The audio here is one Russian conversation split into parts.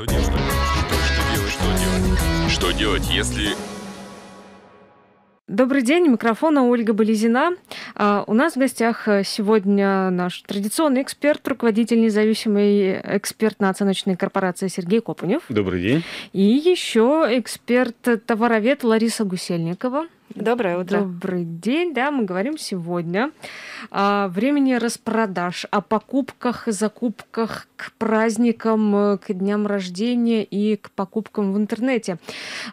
Что делать? Что делать? Что делать? Что делать, если... Добрый день, микрофона Ольга Болезина. А, у нас в гостях э, сегодня наш традиционный эксперт, руководитель независимой экспертно-оценочной корпорации Сергей Копунев. Добрый день. И еще эксперт-товаровед Лариса Гусельникова. Доброе утро. Добрый день. Да, мы говорим сегодня о времени распродаж, о покупках и закупках к праздникам, к дням рождения и к покупкам в интернете.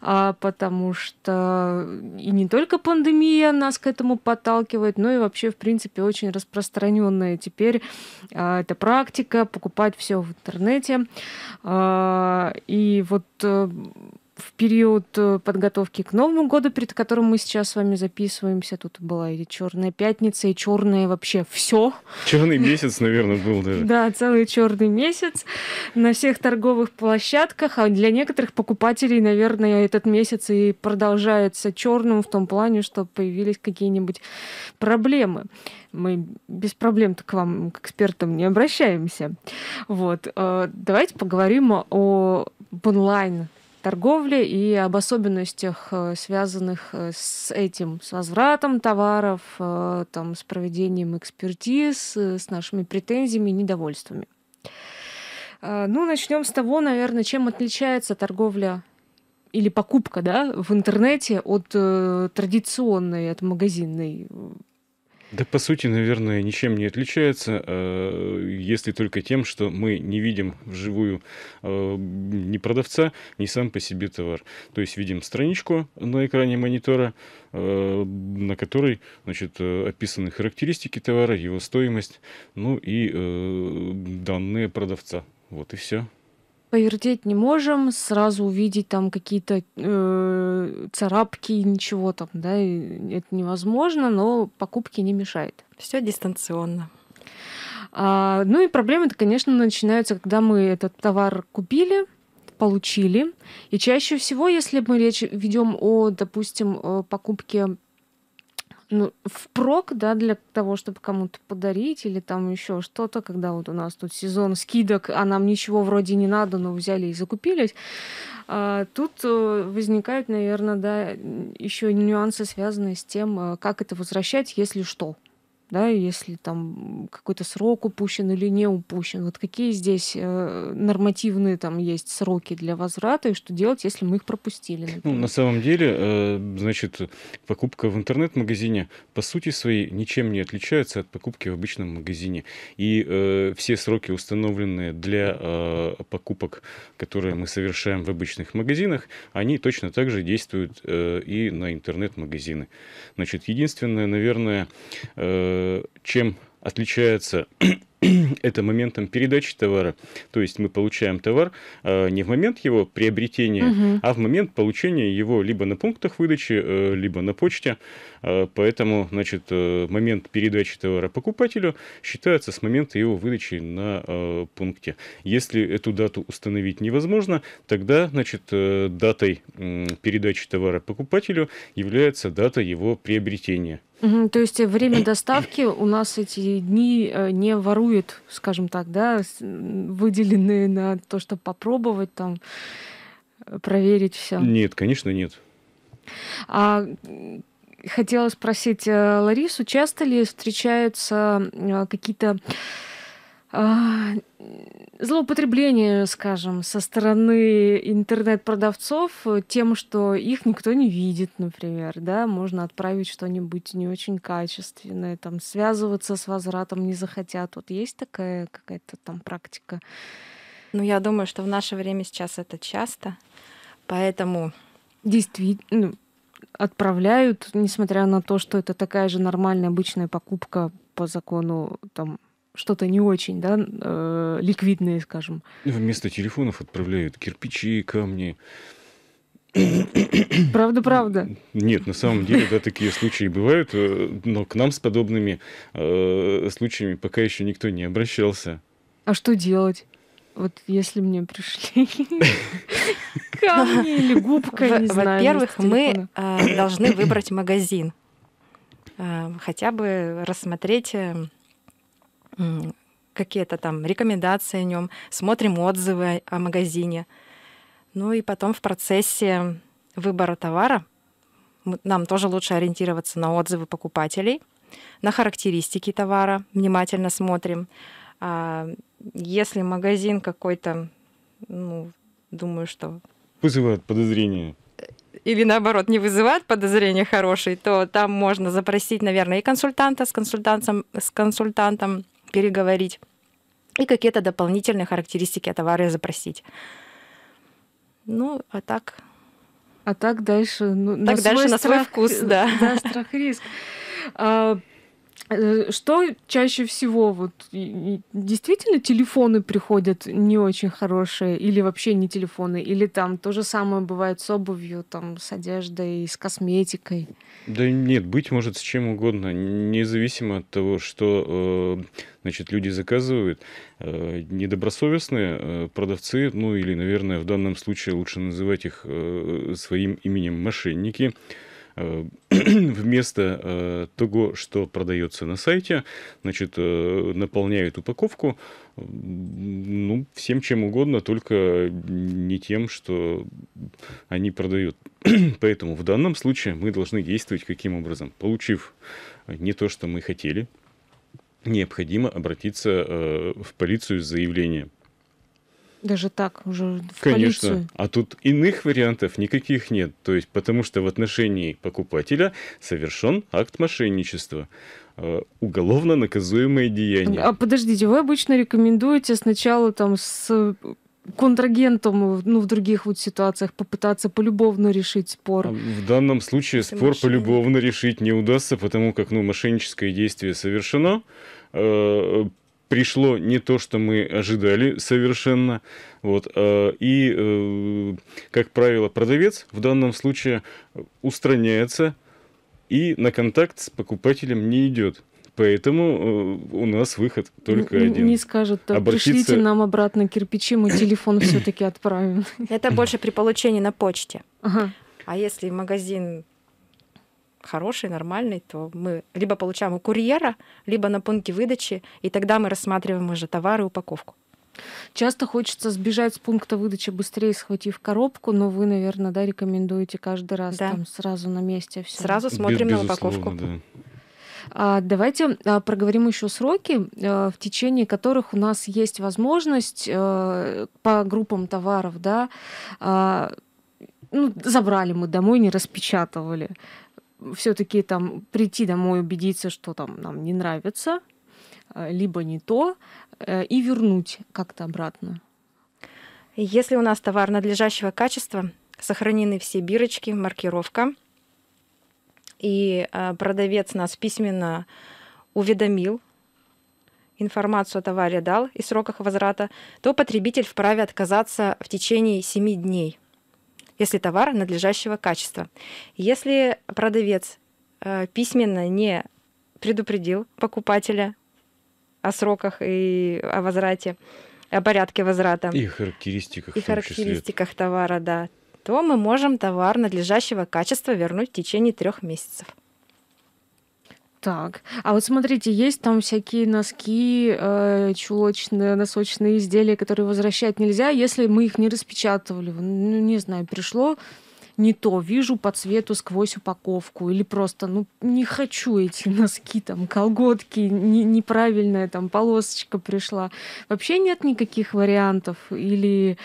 А, потому что и не только пандемия нас к этому подталкивает, но и вообще, в принципе, очень распространенная теперь а, эта практика покупать все в интернете. А, и вот э, в период э, подготовки к Новому году, перед которым мы сейчас с вами записываемся. Тут была и Черная пятница, и черное вообще все. Черный месяц, наверное, был даже. Да, целый черный месяц на всех торговых площадках. А для некоторых покупателей, наверное, этот месяц и продолжается черным в том плане, что появились какие-нибудь проблемы. Мы без проблем-то к вам, к экспертам, не обращаемся. Вот. Э, давайте поговорим о онлайн торговли и об особенностях, э, связанных э, с этим, с возвратом товаров, э, там, с проведением экспертиз, с нашими претензиями и недовольствами. Ну, начнем с того, наверное, чем отличается торговля или покупка да, в интернете от традиционной, от магазинной да, по сути, наверное, ничем не отличается, э, если только тем, что мы не видим вживую э, ни продавца, ни сам по себе товар. То есть видим страничку на экране монитора, э, на которой значит, описаны характеристики товара, его стоимость, ну и данные продавца. Вот и все повертеть не можем, сразу увидеть там какие-то э, царапки, ничего там, да, это невозможно, но покупки не мешает. Все дистанционно. А, ну и проблемы-то, конечно, начинаются, когда мы этот товар купили, получили. И чаще всего, если мы речь ведем о, допустим, покупке ну, впрок, да, для того, чтобы кому-то подарить или там еще что-то, когда вот у нас тут сезон скидок, а нам ничего вроде не надо, но взяли и закупились. А, тут э, возникают, наверное, да, еще нюансы, связанные с тем, э, как это возвращать, если что да, если там какой-то срок упущен или не упущен. Вот какие здесь э, нормативные там есть сроки для возврата и что делать, если мы их пропустили? Например? Ну, на самом деле, э, значит, покупка в интернет-магазине по сути своей ничем не отличается от покупки в обычном магазине. И э, все сроки, установленные для покупок, которые мы совершаем в обычных магазинах, они точно так же действуют и на интернет-магазины. Значит, единственное, наверное, чем отличается это моментом передачи товара. То есть мы получаем товар э, не в момент его приобретения, угу. а в момент получения его либо на пунктах выдачи, э, либо на почте. Э, поэтому, значит, э, момент передачи товара покупателю считается с момента его выдачи на э, пункте. Если эту дату установить невозможно, тогда, значит, датой передачи товара покупателю является дата его приобретения. Угу, то есть время доставки у нас эти дни не ворует, скажем так, да, выделенные на то, чтобы попробовать там проверить все. Нет, конечно, нет. А хотела спросить э, Ларису, часто ли встречаются э, какие-то а, злоупотребление, скажем, со стороны интернет-продавцов тем, что их никто не видит, например, да, можно отправить что-нибудь не очень качественное, там, связываться с возвратом не захотят. Вот есть такая какая-то там практика? Ну, я думаю, что в наше время сейчас это часто, поэтому... Действительно, ну, отправляют, несмотря на то, что это такая же нормальная обычная покупка по закону там что-то не очень, да, э, ликвидное, скажем. Вместо телефонов отправляют кирпичи, камни. Правда, правда. Нет, на самом деле, да, такие случаи бывают, э, но к нам с подобными э, случаями пока еще никто не обращался. А что делать? Вот если мне пришли камни или губка. Во-первых, мы э, должны выбрать магазин. Э, хотя бы рассмотреть какие-то там рекомендации о нем, смотрим отзывы о магазине. Ну и потом в процессе выбора товара нам тоже лучше ориентироваться на отзывы покупателей, на характеристики товара, внимательно смотрим. А если магазин какой-то, ну, думаю, что... Вызывает подозрения или наоборот не вызывает подозрения хороший, то там можно запросить, наверное, и консультанта с консультантом, с консультантом переговорить, и какие-то дополнительные характеристики товара запросить. Ну, а так... А так дальше... Ну, так на дальше свой на свой вкус, да. Да, страх-риск. А, Э, что чаще всего? Вот действительно телефоны приходят не очень хорошие, или вообще не телефоны, или там то же самое бывает с обувью, там с одеждой, с косметикой? Да нет, быть может с чем угодно, независимо от того, что э, значит, люди заказывают. Э, недобросовестные продавцы, ну или, наверное, в данном случае лучше называть их своим именем мошенники, Э, вместо э, того, что продается на сайте, значит, э, наполняют упаковку ну, всем чем угодно, только не тем, что они продают. Поэтому в данном случае мы должны действовать каким образом? Получив не то, что мы хотели, необходимо обратиться в полицию с заявлением. Даже так, уже в Конечно. полицию. А тут иных вариантов никаких нет. То есть, потому что в отношении покупателя совершен акт мошенничества э, уголовно наказуемое деяние. А подождите, вы обычно рекомендуете сначала там с контрагентом, ну, в других вот ситуациях попытаться полюбовно решить спор. А в данном случае Если спор мошенник. полюбовно решить не удастся, потому как, ну, мошенническое действие совершено, э, пришло не то, что мы ожидали совершенно. Вот. Э, и, э, как правило, продавец в данном случае устраняется и на контакт с покупателем не идет. Поэтому э, у нас выход только не, один. Не скажут, так, Обратиться... пришлите нам обратно кирпичи, мы телефон все-таки отправим. Это больше при получении на почте. А если магазин хороший, нормальный, то мы либо получаем у курьера, либо на пункте выдачи, и тогда мы рассматриваем уже товары и упаковку. Часто хочется сбежать с пункта выдачи быстрее, схватив коробку, но вы, наверное, да, рекомендуете каждый раз да. там сразу на месте все. Сразу смотрим Без, на упаковку. Да. А, давайте а, проговорим еще сроки, а, в течение которых у нас есть возможность а, по группам товаров, да, а, ну, забрали мы домой, не распечатывали все-таки там прийти домой, убедиться, что там нам не нравится, э, либо не то, э, и вернуть как-то обратно. Если у нас товар надлежащего качества, сохранены все бирочки, маркировка, и э, продавец нас письменно уведомил, информацию о товаре дал и сроках возврата, то потребитель вправе отказаться в течение 7 дней – если товар надлежащего качества. Если продавец э, письменно не предупредил покупателя о сроках и о возврате, о порядке возврата. И характеристиках. И характеристиках числе. товара, да. То мы можем товар надлежащего качества вернуть в течение трех месяцев. Так, а вот смотрите, есть там всякие носки, э, чулочные, носочные изделия, которые возвращать нельзя, если мы их не распечатывали. Ну, не знаю, пришло не то, вижу по цвету сквозь упаковку, или просто, ну, не хочу эти носки, там, колготки, не, неправильная там полосочка пришла. Вообще нет никаких вариантов, или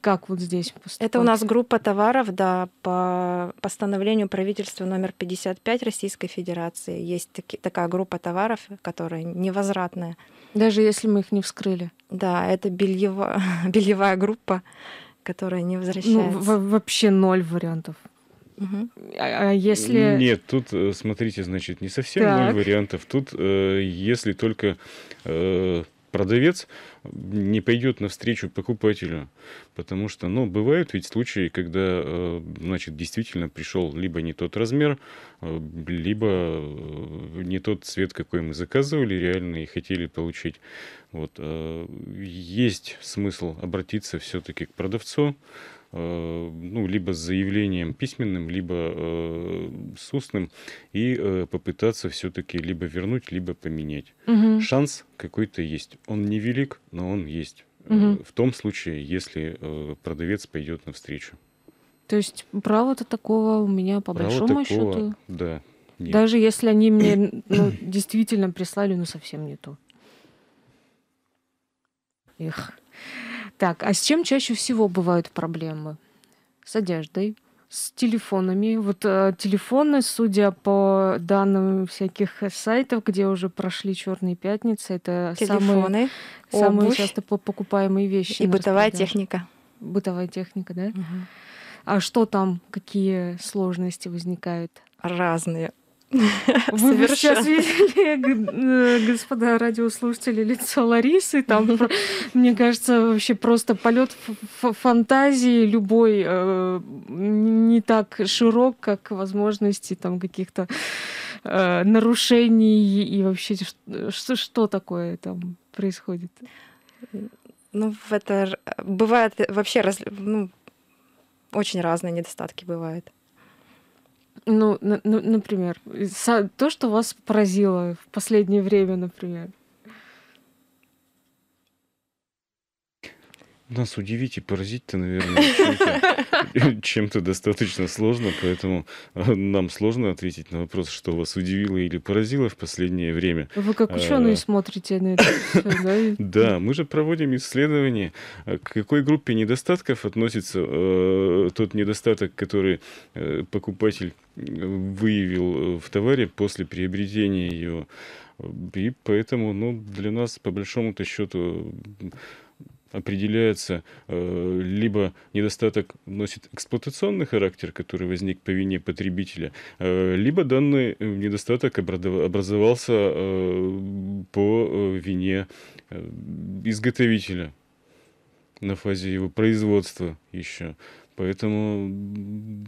как вот здесь поступать? Это у нас группа товаров, да, по постановлению правительства номер 55 Российской Федерации. Есть таки, такая группа товаров, которая невозвратная. Даже если мы их не вскрыли? Да, это бельева, бельевая группа, которая не возвращается. Ну, вообще ноль вариантов. Угу. А, если... Нет, тут, э, смотрите, значит, не совсем так. ноль вариантов. Тут, э, если только продавец не пойдет навстречу покупателю. Потому что, ну, бывают ведь случаи, когда, э, значит, действительно пришел либо не тот размер, э, либо э, не тот цвет, какой мы заказывали реально и хотели получить. Вот. Есть смысл обратиться все-таки к продавцу, ну, либо с заявлением письменным, либо э, с устным, и э, попытаться все-таки либо вернуть, либо поменять. Угу. Шанс какой-то есть. Он невелик, но он есть. Угу. В том случае, если э, продавец пойдет навстречу. То есть права-то такого у меня по Право большому такого, счету. Да. Нет. Даже если они мне ну, действительно прислали, ну совсем не то. Эх. Так, а с чем чаще всего бывают проблемы? С одеждой, с телефонами. Вот э, телефоны, судя по данным всяких сайтов, где уже прошли черные пятницы, это телефоны, самые, самые часто покупаемые вещи. И бытовая техника. Бытовая техника, да? Угу. А что там, какие сложности возникают? Разные. Вы сейчас видели, э, господа радиослушатели, лицо Ларисы. Там, мне кажется, вообще просто полет фантазии любой э, не так широк, как возможности там каких-то э, нарушений и вообще что, что такое там происходит? Ну, это бывает вообще раз, ну, очень разные недостатки бывают. Ну, на, например, то, что вас поразило в последнее время, например. Нас удивить и поразить-то, наверное, чем-то, достаточно сложно, поэтому э, нам сложно ответить на вопрос, что вас удивило или поразило в последнее время. Вы как ученые а, смотрите на это все, да? Да, мы же проводим исследования, к какой группе недостатков относится э, тот недостаток, который э, покупатель выявил в товаре после приобретения его. И поэтому, ну, для нас, по большому-то счету, определяется э, либо недостаток носит эксплуатационный характер, который возник по вине потребителя, э, либо данный недостаток образовался э, по вине изготовителя на фазе его производства еще. Поэтому,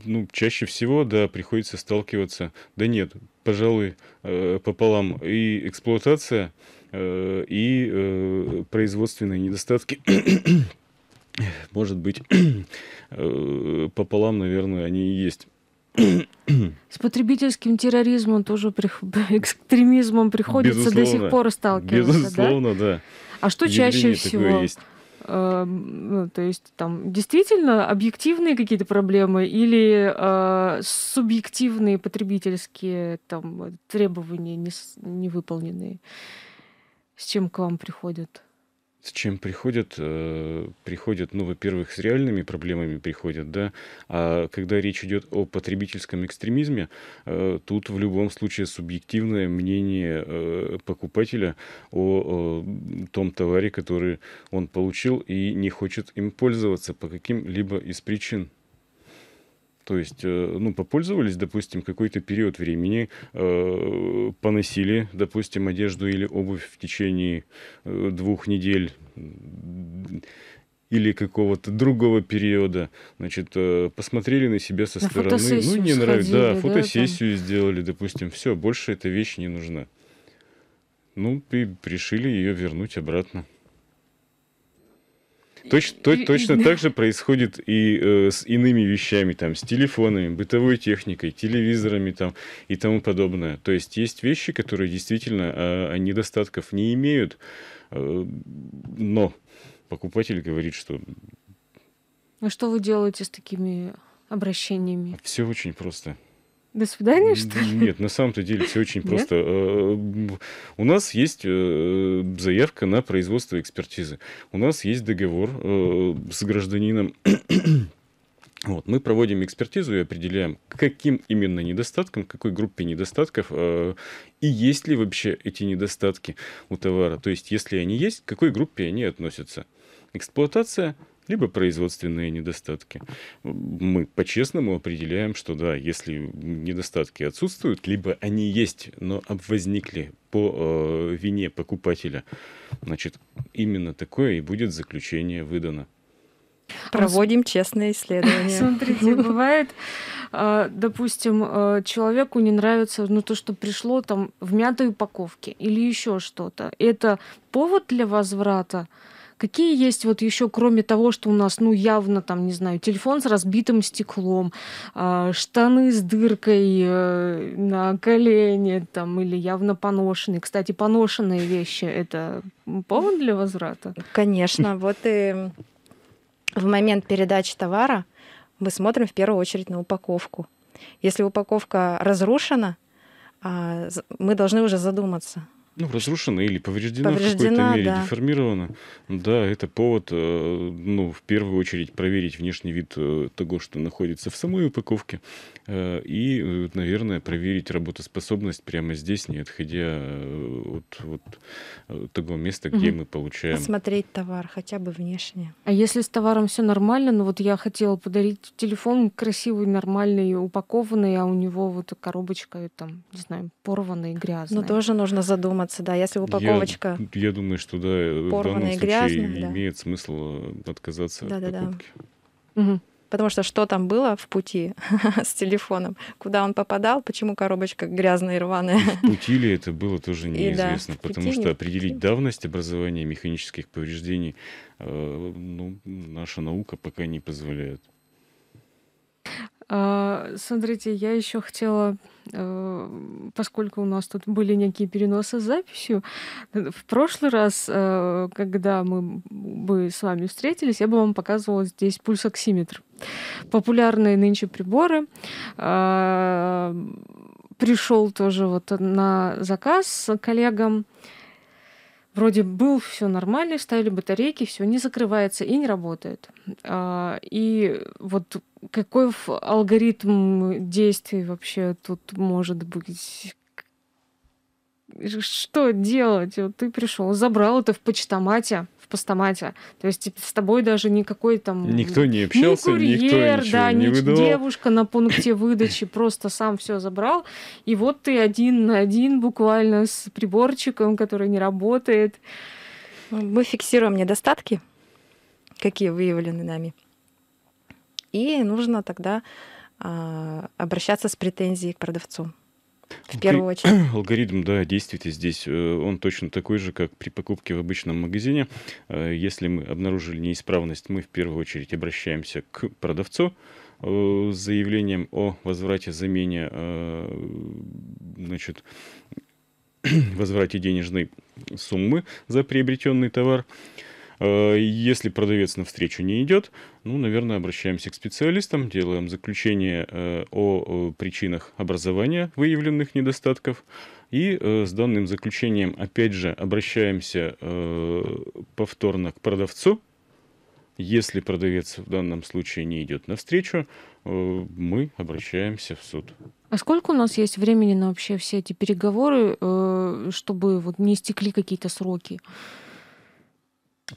ну, чаще всего, да, приходится сталкиваться, да нет, пожалуй, пополам и эксплуатация Э, и э, производственные недостатки, может быть, э, пополам, наверное, они и есть. С потребительским терроризмом тоже экстремизмом приходится безусловно, до сих пор сталкиваться. Безусловно, да. да. А что Явление чаще всего? Есть. ну, то есть там действительно объективные какие-то проблемы или э, субъективные потребительские там требования не, не выполненные? С чем к вам приходят? С чем приходят? Э, приходят, ну, во-первых, с реальными проблемами приходят, да. А когда речь идет о потребительском экстремизме, э, тут в любом случае субъективное мнение э, покупателя о, о том товаре, который он получил и не хочет им пользоваться по каким-либо из причин. То есть, э, ну, попользовались, допустим, какой-то период времени, э, поносили, допустим, одежду или обувь в течение э, двух недель или какого-то другого периода, значит, посмотрели на себя со на стороны, ну, не нравится, да, фотосессию да, сделали, допустим, все, больше эта вещь не нужна. Ну, и решили ее вернуть обратно. Точ, то, точно так же происходит и э, с иными вещами, там, с телефонами, бытовой техникой, телевизорами там, и тому подобное. То есть есть вещи, которые действительно э, недостатков не имеют, э, но покупатель говорит, что... А что вы делаете с такими обращениями? Все очень просто. До свидания, что ли? Нет, на самом-то деле все очень просто. Э, у нас есть э, заявка на производство экспертизы. У нас есть договор э, с гражданином. Вот, мы проводим экспертизу и определяем, каким именно недостатком, какой группе недостатков и есть ли вообще эти недостатки у товара. То есть, если они есть, к какой группе они относятся. Эксплуатация, либо производственные недостатки. Мы по-честному определяем, что да, если недостатки отсутствуют, либо они есть, но возникли по э, вине покупателя, значит, именно такое и будет заключение выдано. Проводим честные исследования. Смотрите, бывает, э, допустим, э, человеку не нравится ну, то, что пришло там в мятой упаковке или еще что-то. Это повод для возврата? Какие есть вот еще, кроме того, что у нас, ну, явно там, не знаю, телефон с разбитым стеклом, э, штаны с дыркой на колене там или явно поношенные. Кстати, поношенные вещи — это повод для возврата? Конечно. Вот и в момент передачи товара мы смотрим в первую очередь на упаковку. Если упаковка разрушена, а, мы должны уже задуматься, ну, разрушена или повреждена, повреждена в какой-то мере, да. деформирована. Да, это повод, э, ну, в первую очередь проверить внешний вид э, того, что находится в самой упаковке. Э, и, наверное, проверить работоспособность прямо здесь, не отходя от, от того места, где угу. мы получаем. Посмотреть товар хотя бы внешне. А если с товаром все нормально, ну вот я хотела подарить телефон красивый, нормальный, упакованный, а у него вот коробочка там, не знаю, порванная и грязная. Ну, тоже нужно задуматься задуматься, да, если упаковочка Я, я думаю, что да, в данном случае грязная, имеет да. смысл отказаться да, от да, покупки. Да. Угу. Потому что что там было в пути с телефоном, куда он попадал, почему коробочка грязная и рваная. в пути ли это было тоже неизвестно, да, потому что определить давность образования механических повреждений э, ну, наша наука пока не позволяет. А, смотрите, я еще хотела, э, поскольку у нас тут были некие переносы с записью, в прошлый раз, э, когда мы бы с вами встретились, я бы вам показывала здесь пульсоксиметр. Популярные нынче приборы. Пришел тоже вот на заказ коллегам. Вроде был все нормально, ставили батарейки, все не закрывается и не работает. А, и вот какой алгоритм действий вообще тут может быть? Что делать? Вот ты пришел, забрал это в почтомате, в постамате. То есть с тобой даже никакой там... Никто не общался, ни курьер, никто ничего да, не выдавал. девушка на пункте выдачи просто сам все забрал. И вот ты один на один буквально с приборчиком, который не работает. Мы фиксируем недостатки, какие выявлены нами. И нужно тогда а, обращаться с претензией к продавцу. В первую очередь. Алгоритм, да, действует здесь. Э, он точно такой же, как при покупке в обычном магазине. Э, если мы обнаружили неисправность, мы в первую очередь обращаемся к продавцу э, с заявлением о возврате, замене, значит, возврате денежной суммы за приобретенный товар. Если продавец навстречу не идет, ну, наверное, обращаемся к специалистам, делаем заключение э, о причинах образования выявленных недостатков. И э, с данным заключением, опять же, обращаемся повторно к продавцу. Если продавец в данном случае не идет навстречу, мы обращаемся в суд. А сколько у нас есть времени на вообще все эти переговоры, чтобы вот не истекли какие-то сроки?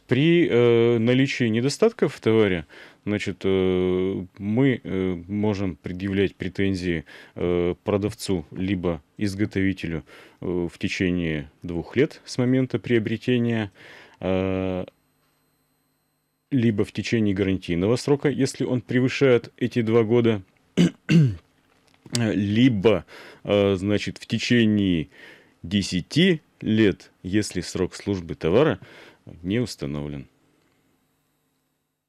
При э, наличии недостатков в товаре, значит, э, мы э, можем предъявлять претензии э, продавцу либо изготовителю э, в течение двух лет с момента приобретения, э, либо в течение гарантийного срока, если он превышает эти два года, либо, э, значит, в течение 10 лет, если срок службы товара не установлен.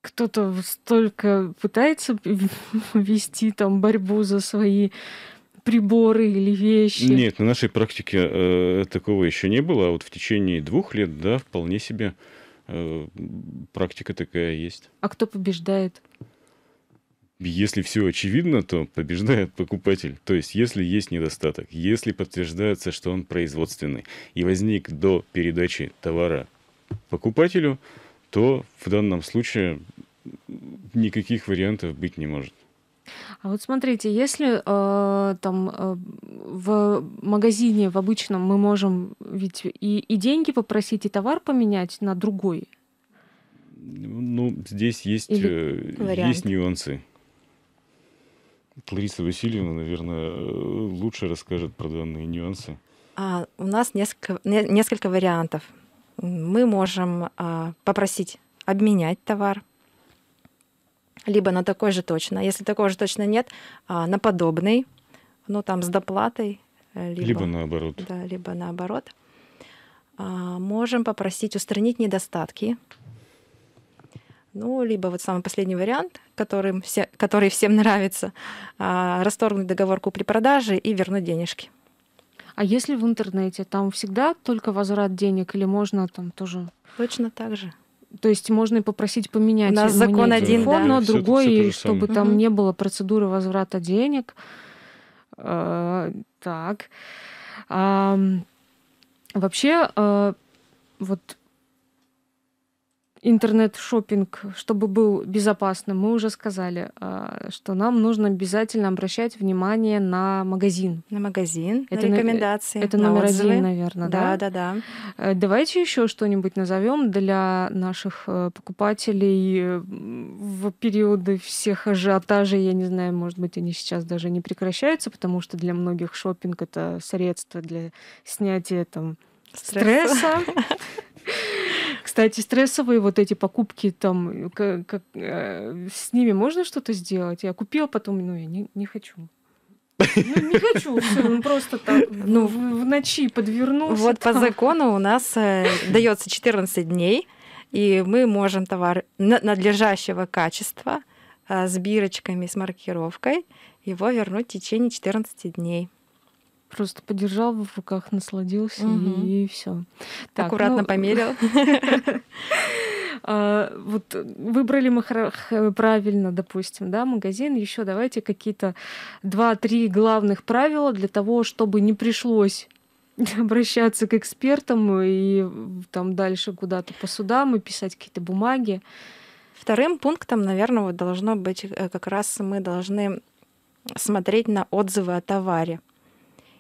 Кто-то столько пытается вести там борьбу за свои приборы или вещи? Нет, на нашей практике э, такого еще не было, а вот в течение двух лет, да, вполне себе э, практика такая есть. А кто побеждает? Если все очевидно, то побеждает покупатель. То есть, если есть недостаток, если подтверждается, что он производственный и возник до передачи товара покупателю, то в данном случае никаких вариантов быть не может. А вот смотрите, если э, там э, в магазине в обычном мы можем ведь и, и деньги попросить, и товар поменять на другой. Ну, здесь есть, Или э, вариант. есть нюансы. Лариса Васильевна, наверное, лучше расскажет про данные нюансы. А, у нас несколько, не- несколько вариантов. Мы можем а, попросить обменять товар, либо на такой же точно. Если такой же точно нет, а, на подобный, ну там с доплатой, э, либо, Либо наоборот. да, либо наоборот. А, можем попросить устранить недостатки. Ну, либо вот самый последний вариант, который, все, который всем нравится, расторгнуть договор купли-продажи и вернуть денежки. А если в интернете, там всегда только возврат денег или можно там тоже... Точно так же. То есть можно и попросить поменять У нас закон один, телефон да. Всё- всё другой, то и же чтобы самое. там Мгм. не было процедуры возврата денег. Э, Так. Вообще, э, вот интернет-шопинг, чтобы был безопасным, мы уже сказали, а, что нам нужно обязательно обращать внимание на магазин. На магазин, Это на на- рекомендации. Это на номер отзывы. один, наверное, да? Да, да, да. Э, Давайте еще что-нибудь назовем для наших э, покупателей э, в периоды всех ажиотажей. Я не знаю, может быть, они сейчас даже не прекращаются, потому что для многих шопинг это средство для снятия там Стресса. стресса. Кстати, стрессовые вот эти покупки там, к- как, э, с ними можно что-то сделать? Я купила, потом, ну, я не, не хочу. Ну, не хочу, всё, ну, просто так, Ну, в, в ночи подвернулся. Вот по там. закону у нас э, дается 14 дней, и мы можем товар на- надлежащего качества э, с бирочками, с маркировкой, его вернуть в течение 14 дней. Просто подержал в руках, насладился Мгм. и, все. Аккуратно померил. вот выбрали мы правильно, допустим, да, магазин. Еще давайте какие-то два-три главных правила для того, чтобы не пришлось обращаться к экспертам и там дальше куда-то по судам и писать какие-то бумаги. Вторым пунктом, наверное, вот должно быть э, как раз мы должны смотреть на отзывы о товаре,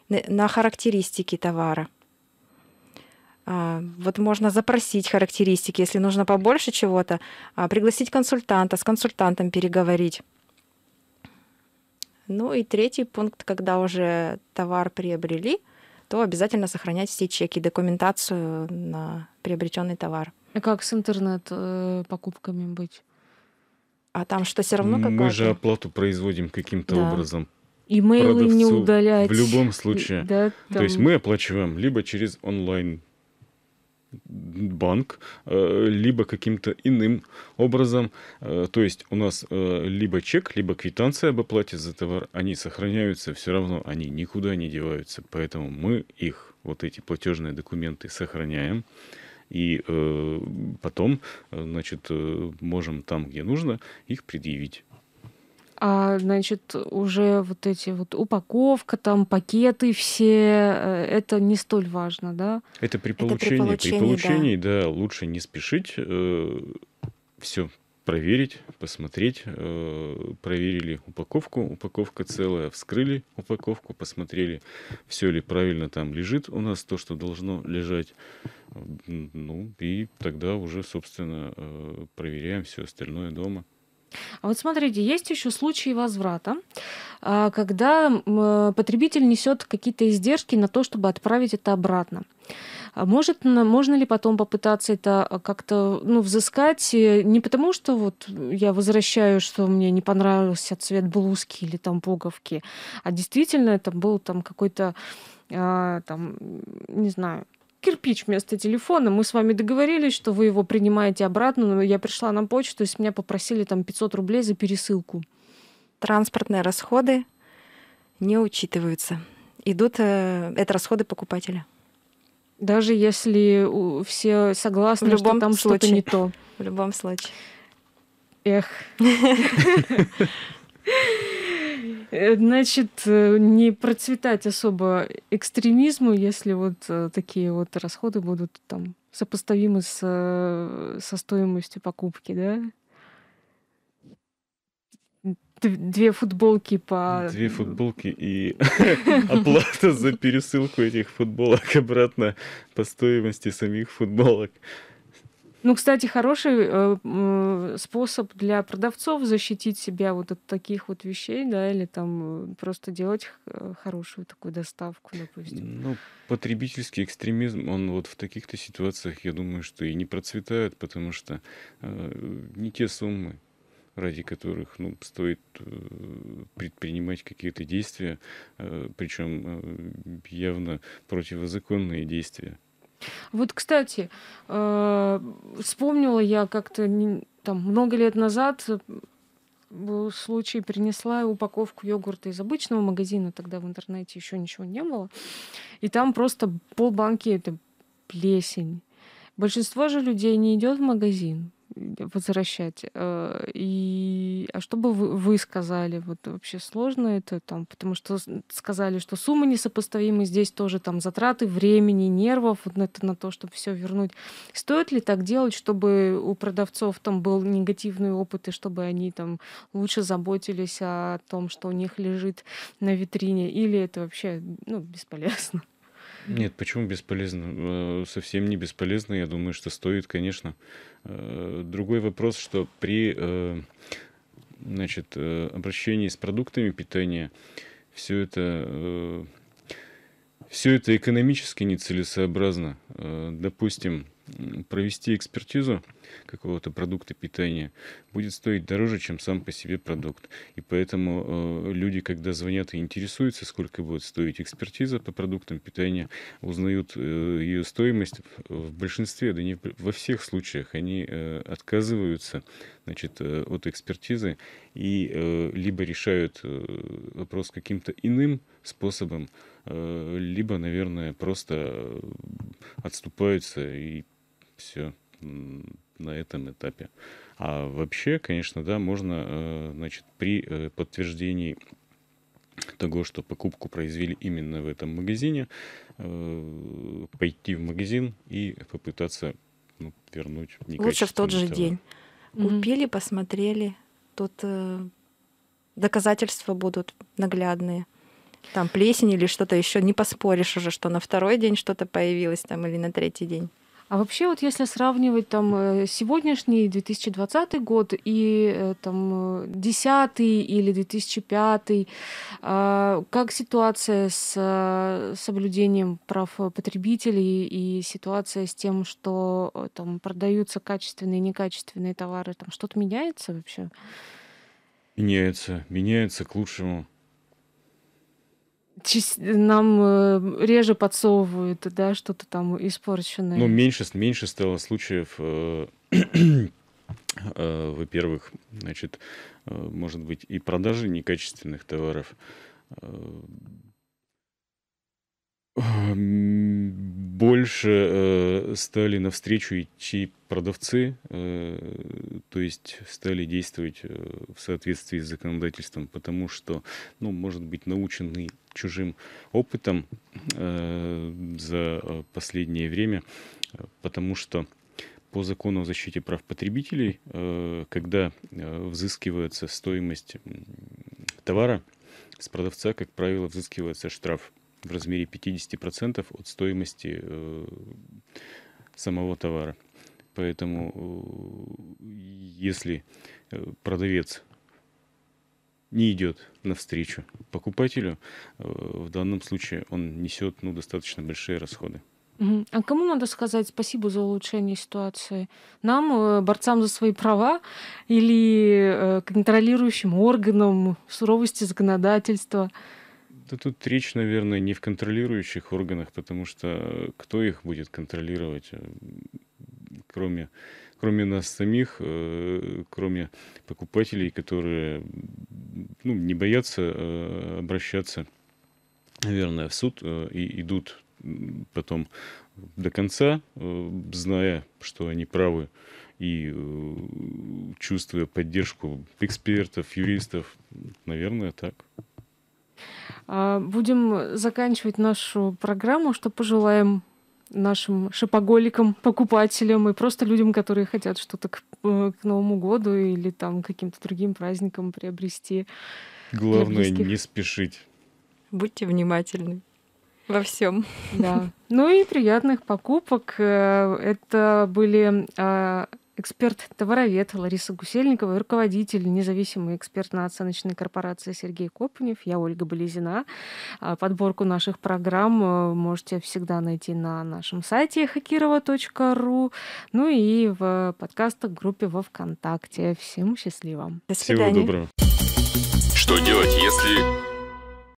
на- характеристики товара. А, Вот можно запросить характеристики, если нужно побольше чего-то, а, пригласить консультанта, с консультантом переговорить. Ну и третий пункт, когда уже товар приобрели, то обязательно сохранять все чеки, документацию на приобретенный товар. А как с интернет-покупками быть? А там что, все равно Мы какая-то? же оплату производим каким-то Да. образом. Имейлы не Продавцу удалять. В любом случае. Да, То есть там. мы оплачиваем либо через онлайн банк, э, либо каким-то иным образом. Э, То есть у нас э, либо чек, либо квитанция об оплате за товар, они сохраняются все равно, они никуда не деваются. Поэтому мы их, вот эти платежные документы, сохраняем. И э, потом, значит, можем там, где нужно, их предъявить. А, значит, уже вот эти вот упаковка, там пакеты все, э, это не столь важно, да? Это при при получении. При получении, получении, да. лучше не спешить, все проверить, посмотреть. э, проверили упаковку, упаковка целая, вскрыли упаковку, посмотрели, все ли правильно там лежит у нас, то, что должно лежать. Ну, и тогда уже, собственно, э, проверяем все остальное дома. А вот смотрите, есть еще случаи возврата, а, когда э, потребитель несет какие-то издержки на то, чтобы отправить это обратно. А Может, можно ли потом попытаться это а, как-то ну, взыскать? э, Не потому, что вот я возвращаю, что мне не понравился цвет блузки или там пуговки, а действительно это был там какой-то, а, там, не знаю, кирпич вместо телефона. Мы с вами договорились, что вы его принимаете обратно, но я пришла на почту, и с меня попросили там 500 рублей за пересылку. Транспортные расходы не учитываются. Идут э, это расходы покупателя. Даже если все согласны, В любом что там что-то не то. В любом случае. Эх. Э, Значит, э, не процветать особо экстремизму, если вот э, такие вот расходы будут там сопоставимы с, со стоимостью покупки, да? Две футболки по... Две футболки и оплата за пересылку этих футболок обратно по стоимости самих футболок. Ну, кстати, хороший э, способ для продавцов защитить себя вот от таких вот вещей, да, или там э, просто делать э, хорошую такую доставку, допустим. Ну, потребительский экстремизм, он вот в таких-то ситуациях, я думаю, что и не процветает, потому что э, не те суммы, ради которых ну, стоит э, предпринимать какие-то действия, причем явно противозаконные действия. Вот, кстати, э, вспомнила я как-то там много лет назад э, был случай, принесла упаковку йогурта из обычного магазина, тогда в интернете еще ничего не было, и там просто полбанки это плесень. Большинство же людей не идет в магазин возвращать. э, И а что бы вы, вы сказали? Вот вообще сложно это там, потому что сказали, что суммы несопоставимы, здесь тоже там затраты времени, нервов вот это, на то, чтобы все вернуть. Стоит ли так делать, чтобы у продавцов там был негативный опыт, и чтобы они там лучше заботились о том, что у них лежит на витрине, или это вообще ну, бесполезно? Нет, почему бесполезно? Э, Совсем не бесполезно. Я думаю, что стоит, конечно. Э, Другой вопрос, что при э, значит, обращении с продуктами питания все это, все это экономически нецелесообразно. Допустим, провести экспертизу какого-то продукта питания будет стоить дороже, чем сам по себе продукт. И поэтому э, люди, когда звонят и интересуются, сколько будет стоить экспертиза по продуктам питания, узнают э, ее стоимость в, большинстве, да не во всех случаях, они э, отказываются значит, э, от экспертизы и э, либо решают э, вопрос каким-то иным способом, э, либо, наверное, просто э, отступаются и все на этом этапе. А вообще, конечно, да, можно, э, значит, при э, подтверждении того, что покупку произвели именно в этом магазине, э, пойти в магазин и попытаться ну, вернуть Лучше в тот же товар. день. Купили, посмотрели, тут э, доказательства будут наглядные. Там плесень или что-то еще, не поспоришь уже, что на второй день что-то появилось там или на третий день. А вообще, вот если сравнивать там э, сегодняшний 2020 год и э, там э, 10 или 2005, а, как ситуация с э, соблюдением прав э, потребителей и ситуация с тем, что э, там продаются качественные и некачественные товары, там что-то меняется вообще? Меняется, меняется к лучшему. Нам э, реже подсовывают, да, что-то там испорченное. Ну, меньше, меньше стало случаев, э, э, во-первых, значит, может быть, и продажи некачественных товаров. Э, м, Больше э, стали навстречу идти продавцы, э, то есть стали действовать э, в соответствии с законодательством, потому что, ну, может быть, наученный чужим опытом э, за э, последнее время, э, потому что по закону о защите прав потребителей, э, когда э, взыскивается стоимость товара, с продавца, как правило, взыскивается штраф в размере 50% от стоимости э, самого товара. Поэтому, э, если э, продавец не идет навстречу покупателю, в данном случае он несет ну, достаточно большие расходы. А кому надо сказать спасибо за улучшение ситуации? Нам, борцам за свои права, или контролирующим органам суровости законодательства? Да тут речь, наверное, не в контролирующих органах, потому что кто их будет контролировать, э, кроме, кроме нас самих, э, кроме покупателей, которые ну, не боятся э, обращаться, наверное, в суд э, и идут потом до конца, э, зная, что они правы, и э, чувствуя поддержку экспертов, юристов, наверное, так. А, Будем заканчивать нашу программу. Что пожелаем нашим шопоголикам, покупателям и просто людям, которые хотят что-то к, э, к Новому году или там каким-то другим праздникам приобрести? Главное не спешить. Будьте внимательны. во всем. Да. Ну и приятных покупок. Э, это были э, эксперт-товаровед Лариса Гусельникова и руководитель независимой экспертно-оценочной корпорации Сергей Копанев. Я Ольга Болезина. А, подборку наших программ э, можете всегда найти на нашем сайте хакирова.ру, ну и в подкастах группе во ВКонтакте. Всем счастливо. До свидания. Всего доброго. Что делать, если